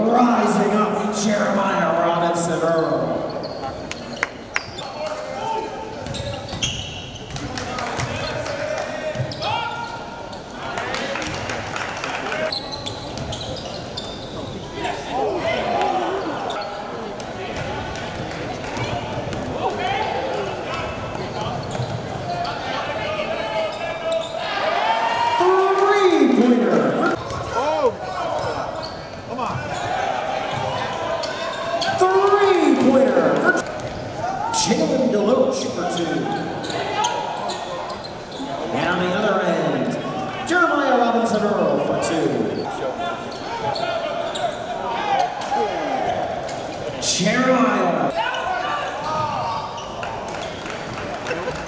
Rising up, Jeremiah Robinson Earl. Jeremiah.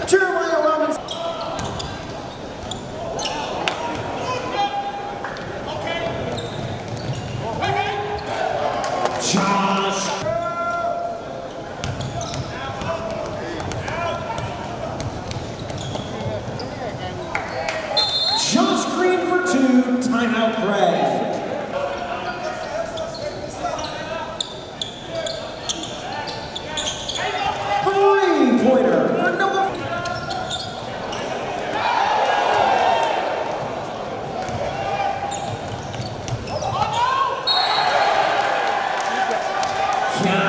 Jeremiah Robinson. Okay. John. Yeah.